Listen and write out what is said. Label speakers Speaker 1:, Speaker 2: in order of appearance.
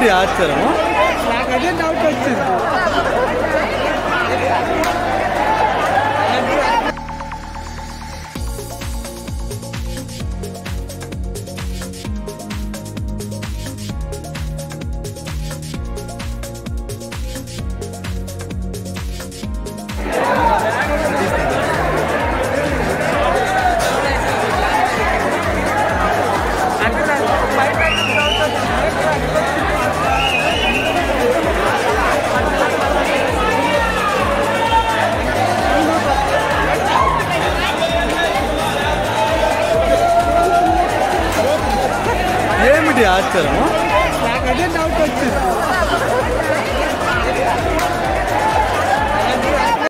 Speaker 1: ఏమిటి ఆశ్చర్యము
Speaker 2: నాకు అదే డౌట్ వచ్చింది
Speaker 1: ఏమిటి